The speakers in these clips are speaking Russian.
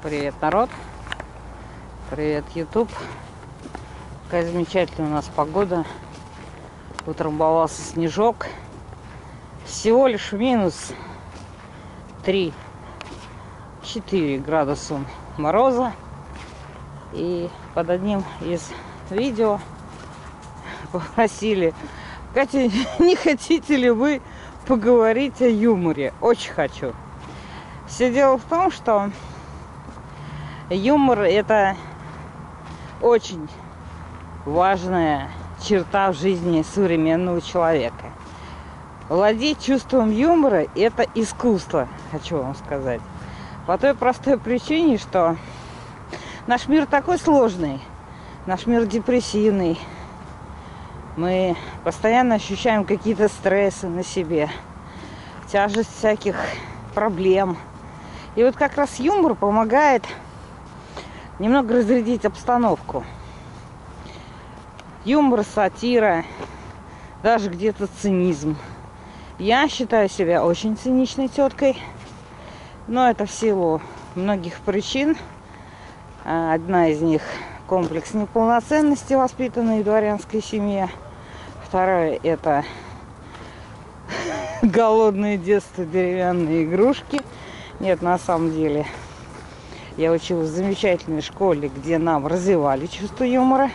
Привет, народ. Привет, YouTube. Какая замечательная у нас погода. Утрамбовался снежок. Всего лишь минус 3-4 градуса мороза. И под одним из видео попросили, Катя, не хотите ли вы поговорить о юморе? Очень хочу. Все дело в том, что юмор это очень важная черта в жизни современного человека. Владеть чувством юмора – это искусство, хочу вам сказать. По той простой причине, что наш мир такой сложный, наш мир депрессивный. Мы постоянно ощущаем какие-то стрессы на себе, тяжесть всяких проблем. И вот как раз юмор помогает немного разрядить обстановку. Юмор, сатира, даже где-то цинизм. Я считаю себя очень циничной теткой, но это в силу многих причин. А, одна из них комплекс неполноценности, воспитанной в дворянской семье. Второе это голодное детство, деревянные игрушки. Нет, на самом деле я училась в замечательной школе, где нам развивали чувство юмора.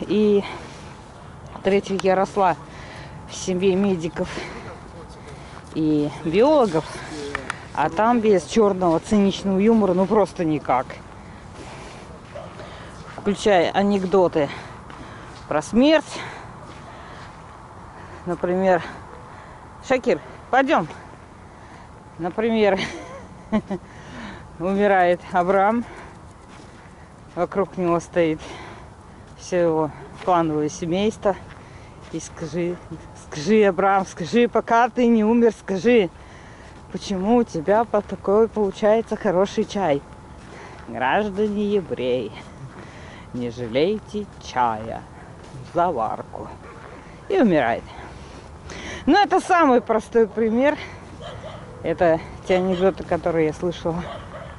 И третьих я росла в семье медиков и биологов, а там без черного циничного юмора ну просто никак. Включая анекдоты про смерть. Например, Шакир, пойдем. Например, умирает Абрам, вокруг него стоит все его клановое семейство. И скажи, скажи, Абрам, скажи, пока ты не умер, скажи, почему у тебя по такой получается хороший чай? Граждане евреи, не жалейте чая в заварку. И умирает. Но это самый простой пример. Это те анекдоты, которые я слышала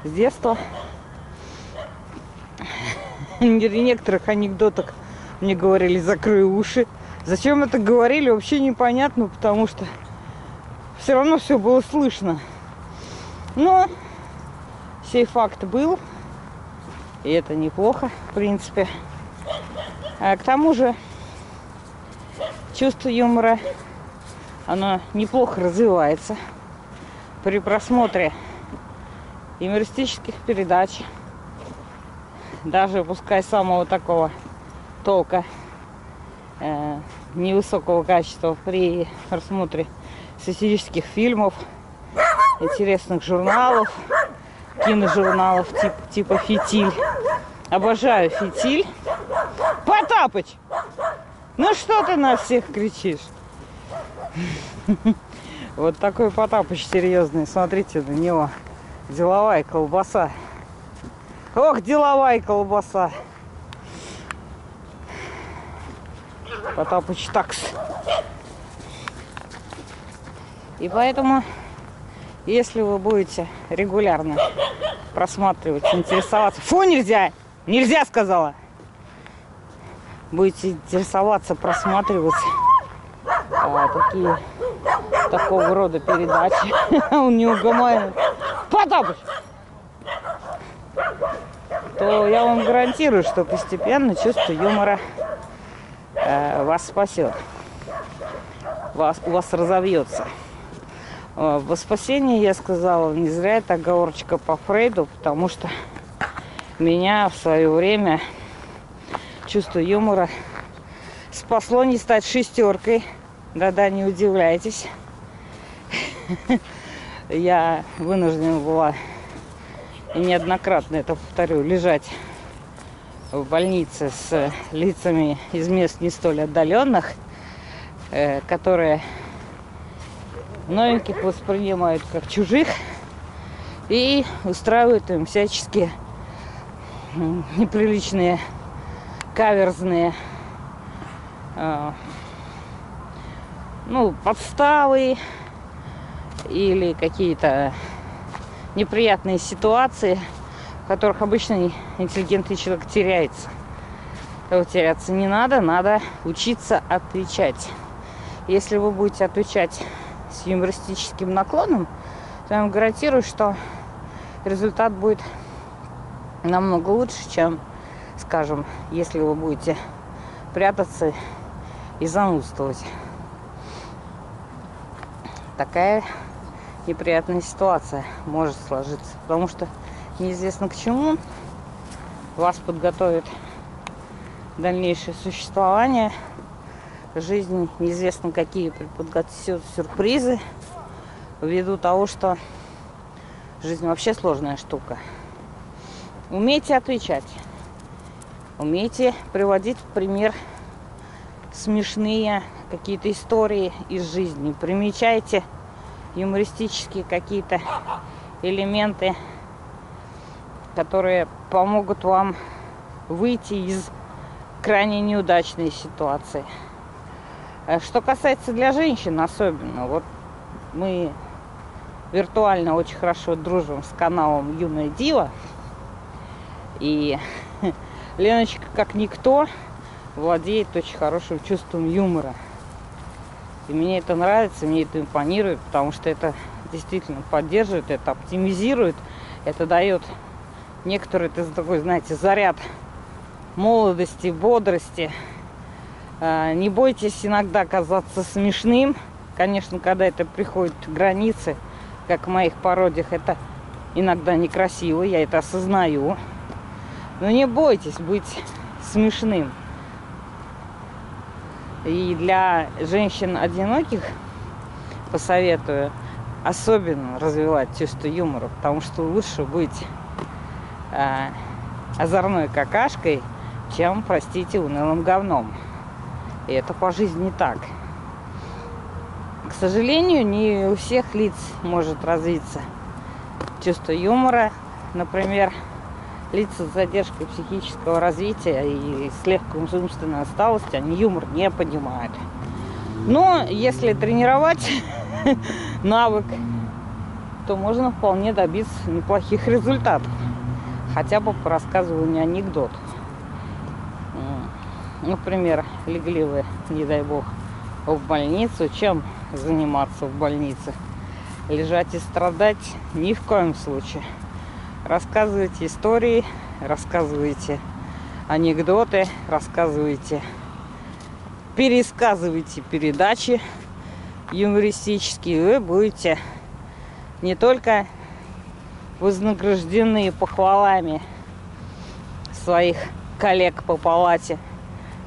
с детства. Некоторых анекдотах мне говорили, закрой уши. Зачем это говорили, вообще непонятно, потому что все равно все было слышно. Но сей факт был, и это неплохо, в принципе. А к тому же чувство юмора, оно неплохо развивается при просмотре юмористических передач, даже пускай самого такого толка э, невысокого качества при просмотре сатирических фильмов, интересных журналов, киножурналов тип, типа «Фитиль». Обожаю «Фитиль». Потапыч! Ну что ты на всех кричишь? Вот такой Потапыч серьезный. Смотрите на него. Деловая колбаса. Ох, деловая колбаса. Потапыч такс. И поэтому, если вы будете регулярно просматривать, интересоваться... Фу, нельзя! Нельзя, сказала! Будете интересоваться, просматривать а, такие такого рода передачи. Он не Потапыч! То я вам гарантирую, что постепенно чувство юмора э, вас спасет. Вас, у вас разовьется. Э, во спасение я сказала, не зря это оговорочка по Фрейду, потому что меня в свое время чувство юмора спасло не стать шестеркой. Да-да, не удивляйтесь. Я вынуждена была и неоднократно это повторю, лежать в больнице с лицами из мест не столь отдаленных, э, которые новеньких воспринимают как чужих и устраивают им всяческие неприличные, каверзные э, ну, подставы или какие-то неприятные ситуации, в которых обычно интеллигентный человек теряется. Того теряться не надо, надо учиться отвечать. Если вы будете отвечать с юмористическим наклоном, то я вам гарантирую, что результат будет намного лучше, чем, скажем, если вы будете прятаться и занудствовать. Такая неприятная ситуация может сложиться, потому что неизвестно к чему вас подготовит дальнейшее существование жизни, неизвестно какие преподготовят сюрпризы, ввиду того, что жизнь вообще сложная штука. Умейте отвечать. Умейте приводить в пример смешные какие-то истории из жизни. Примечайте юмористические какие-то элементы, которые помогут вам выйти из крайне неудачной ситуации. Э, что касается для женщин особенно, вот мы виртуально очень хорошо дружим с каналом Юная Дива. И Леночка, как никто, владеет очень хорошим чувством юмора. И мне это нравится, мне это импонирует, потому что это действительно поддерживает, это оптимизирует, это дает некоторый, это такой, знаете, заряд молодости, бодрости. А, не бойтесь иногда казаться смешным. Конечно, когда это приходит к границе, как в моих пародиях, это иногда некрасиво, я это осознаю. Но не бойтесь быть смешным. И для женщин одиноких посоветую особенно развивать чувство юмора, потому что лучше быть э, озорной какашкой, чем, простите, унылым говном. И это по жизни так. К сожалению, не у всех лиц может развиться чувство юмора. Например, лица с задержкой психического развития и с легкой умственной отсталостью, они юмор не понимают. Но если тренировать навык, то можно вполне добиться неплохих результатов. Хотя бы по рассказыванию анекдотов. Например, легли вы, не дай бог, в больницу. Чем заниматься в больнице? Лежать и страдать ни в коем случае рассказывайте истории, рассказывайте анекдоты, рассказывайте, пересказывайте передачи юмористические, вы будете не только вознаграждены похвалами своих коллег по палате,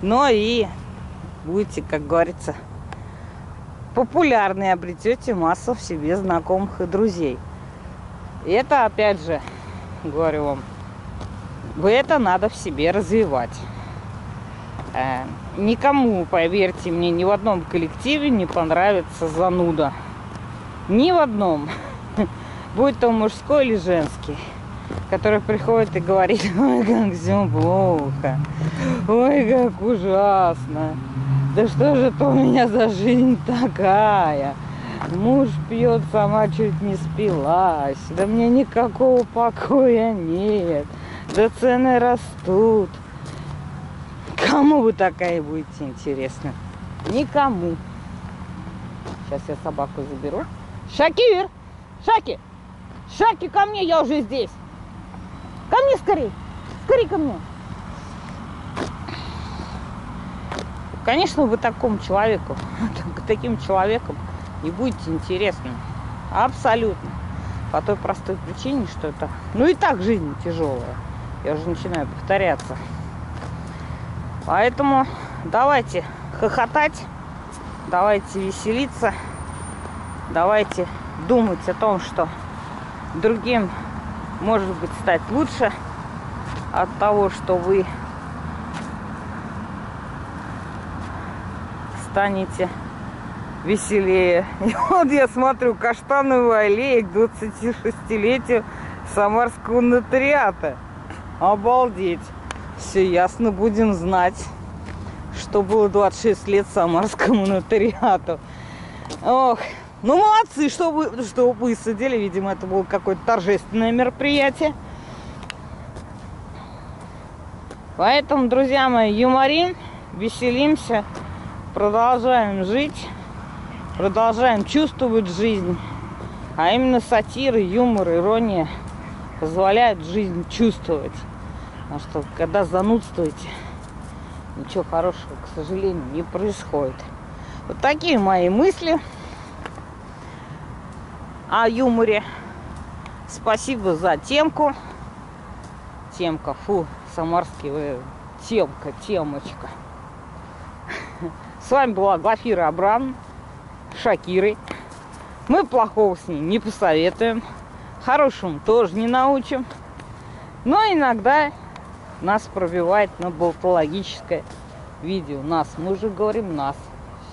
но и будете, как говорится, популярны, обретете массу в себе знакомых и друзей. И это, опять же, говорю вам, вы это надо в себе развивать. Э, никому, поверьте мне, ни в одном коллективе не понравится зануда. Ни в одном. Будь то мужской или женский. Который приходит и говорит, ой, как все плохо. Ой, как ужасно. Да что же это у меня за жизнь такая? Муж пьет, сама чуть не спилась. Да мне никакого покоя нет. Да цены растут. Кому вы такая будете интересна? Никому. Сейчас я собаку заберу. Шакир! Шаки! Шаки, ко мне, я уже здесь. Ко мне скорей. Скорей ко мне. Конечно, вы такому человеку, таким человеком не будете интересны. Абсолютно. По той простой причине, что это... Ну и так жизнь тяжелая. Я уже начинаю повторяться. Поэтому давайте хохотать, давайте веселиться, давайте думать о том, что другим может быть стать лучше от того, что вы станете веселее. И вот я смотрю, каштановая аллея к 26-летию Самарского нотариата. Обалдеть. Все ясно, будем знать, что было 26 лет Самарскому нотариату. Ох, Ну, молодцы, что вы, что высадили. Видимо, это было какое-то торжественное мероприятие. Поэтому, друзья мои, юморим, веселимся, продолжаем жить, продолжаем чувствовать жизнь. А именно сатира, юмор, ирония позволяют жизнь чувствовать. Потому что когда занудствуете, ничего хорошего, к сожалению, не происходит. Вот такие мои мысли о юморе. Спасибо за темку. Темка, фу, самарский. Темка, темочка. С вами была Глафира Абрам, Шакирой. Мы плохого с ней не посоветуем. Хорошему тоже не научим. Но иногда нас пробивает на болтологическое видео. Нас, мы уже говорим нас.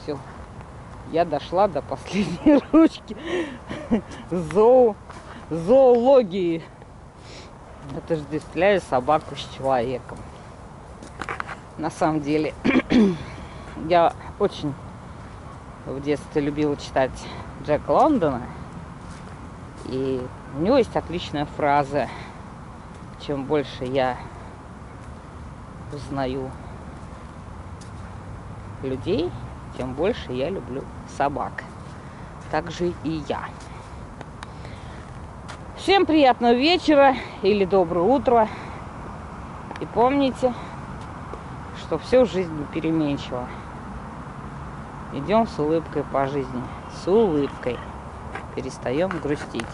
Все. Я дошла до последней ручки зоо, зоологии. Отождествляю собаку с человеком. На самом деле, я очень в детстве любила читать Джека Лондона. И у него есть отличная фраза. Чем больше я узнаю людей, тем больше я люблю собак. Так же и я. Всем приятного вечера или доброго утра. И помните, что все в жизни переменчиво. Идем с улыбкой по жизни. С улыбкой. Перестаем грустить.